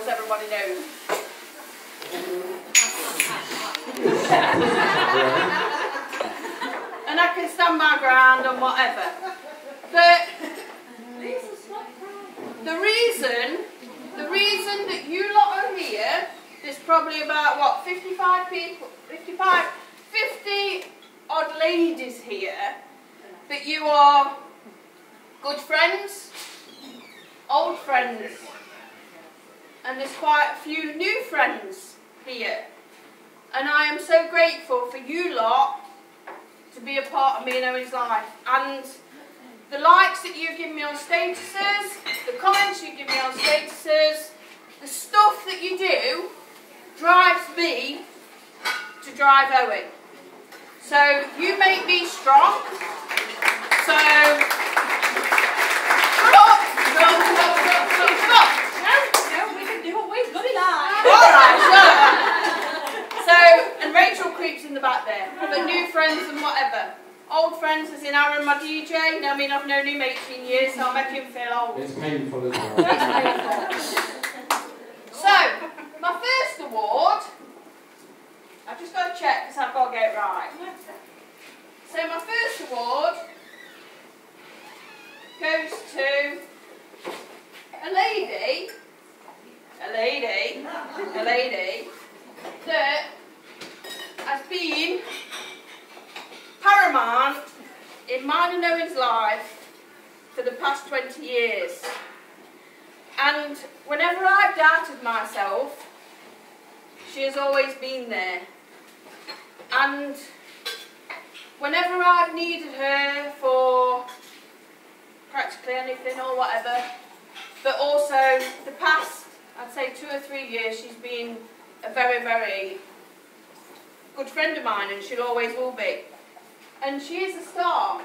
as everybody knows. and I can stand my ground and whatever. But the reason, the reason that you lot are here, there's probably about what, 55 people, 55, 50 odd ladies here, but you are good friends, old friends, and there's quite a few new friends here. And I am so grateful for you lot to be a part of me and Owen's life. And the likes that you give me on statuses, the comments you give me on statuses, the stuff that you do drives me to drive Owen. So you make me strong. So, stop, stop, stop, stop, stop, stop. No, we can do what we've got in eye. All right, sure. So, and Rachel creeps in the back there. But new friends and whatever. Old friends as in My I mean, I've known him 18 years, so I'll make him feel old. It's painful as well. It's painful. So, my first award, I've just got to check because I've got to get it right. So, my first award goes to a lady, a lady, a lady that has been paramount in mine and Owen's life for the past 20 years. And whenever I've doubted myself, she has always been there. And whenever I've needed her for practically anything or whatever, but also the past, I'd say two or three years, she's been a very, very good friend of mine and she'll always will be. And she is a star.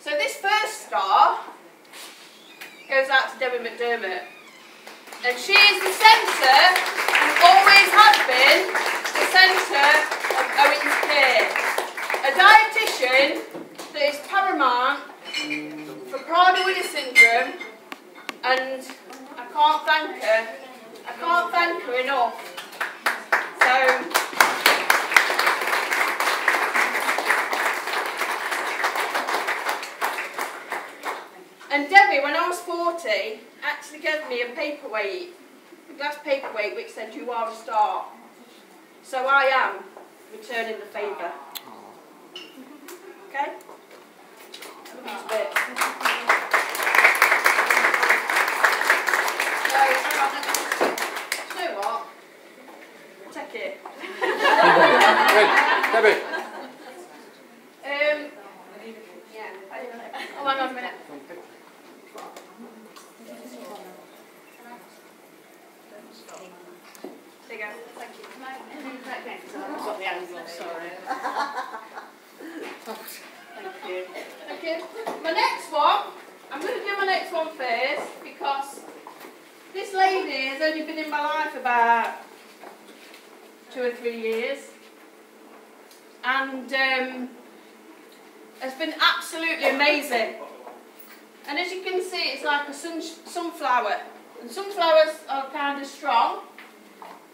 So this first star goes out to Debbie McDermott. And she is the centre, and always has been, the centre of Owen's care. A dietitian that is paramount for Prader-Willi syndrome, and I can't thank her. I can't thank her enough. So, and Debbie, when I was 40, actually gave me a paperweight, a glass paperweight, which said, you are a star. So I am returning the favour. Okay? These bits. So, you know what? Take it. Wait, Debbie. Um, yeah. Oh, hang on a minute. There you go. Thank you. I've got the angle, sorry. Thank you. Thank you. My next one, I'm going to do my next one first because this lady has only been in my life about two or three years and um, has been absolutely amazing. And as you can see, it's like a sun sunflower. And sunflowers are kind of strong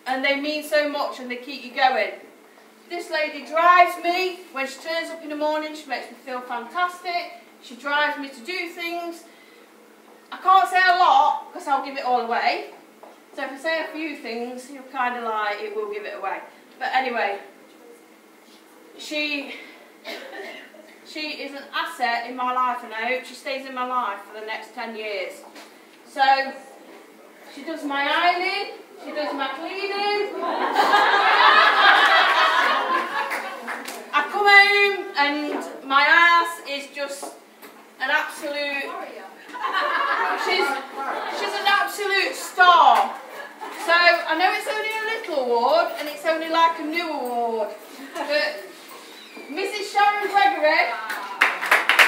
and they mean so much and they keep you going. This lady drives me. When she turns up in the morning, she makes me feel fantastic. She drives me to do things. I can't say a lot because I'll give it all away. So if I say a few things, you'll kind of like, it will give it away. But anyway, she she is an asset in my life and I hope she stays in my life for the next 10 years. So, she does my ironing, she does my cleaning. I come home and my ass is just an absolute, she's, she's an absolute star. So, I know it's only a little award and it's only like a new award, but Mrs. Sharon Gregory.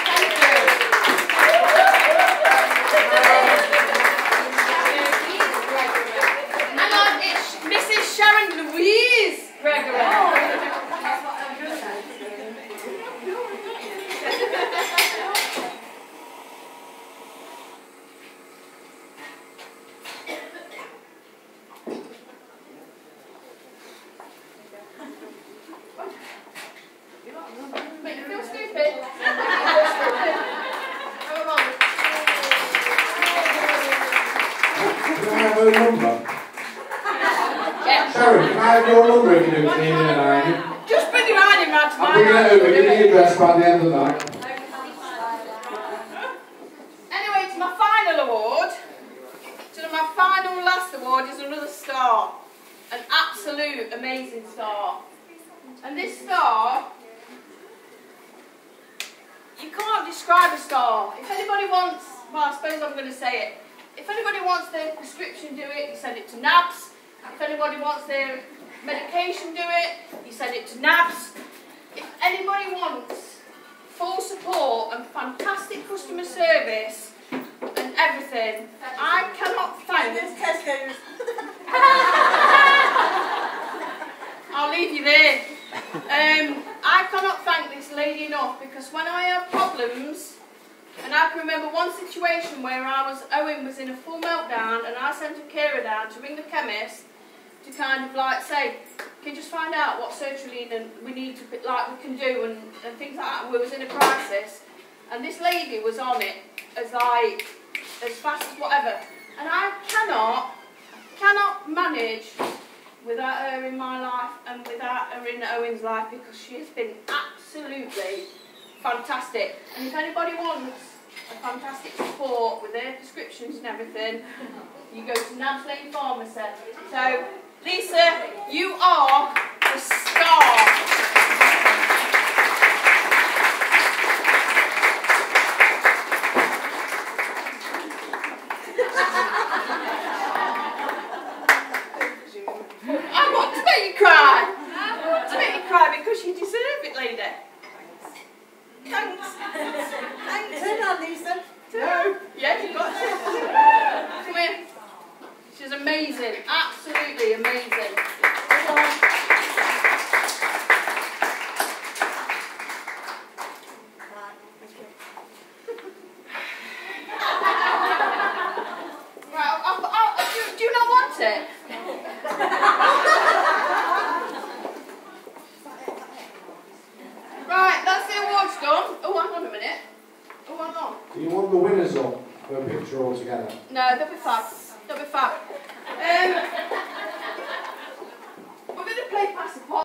Thank you. Hang on, it's Mrs. Sharon Louise Gregory. I have her number? Sharon, can I have your number if you cleaning and ironing? Just bring your ironing round to I'll my bring it over, give me the address by the end of the night. Anyway, it's my final award. So my final last award is another star. An absolute amazing star. And this star, you can't describe a star. If anybody wants, well I suppose I'm going to say it. If anybody wants their prescription, do it, you send it to NABS. If anybody wants their medication, do it, you send it to NABS. If anybody wants full support and fantastic customer service and everything, I cannot thank. I'll leave you there. Um, I cannot thank this lady enough because when I have problems, and I can remember one situation where I was, Owen was in a full meltdown and I sent a carer down to ring the chemist to kind of like say, can you just find out what sertraline and we need to, like we can do and, and things like that. We was in a crisis and this lady was on it as like, as fast as whatever. And I cannot, cannot manage without her in my life and without her in Owen's life because she has been absolutely fantastic. And if anybody wants a fantastic support with their prescriptions and everything, you go to Nabs Lane Pharmacy. So, Lisa, you are the star. I want to make you cry. I want to make you cry because you deserve it, lady. Thanks. Thanks. Turn on, Lisa. No. Yeah, you got to. Come here. She's amazing. Absolutely amazing. Right, I'll, I'll, I'll, do, do you not want it? Right, that's the awards done. Oh, hang on a minute. Oh, hang on. Do you want the winners up for a picture all together? No, they'll be fab. They'll be. Um,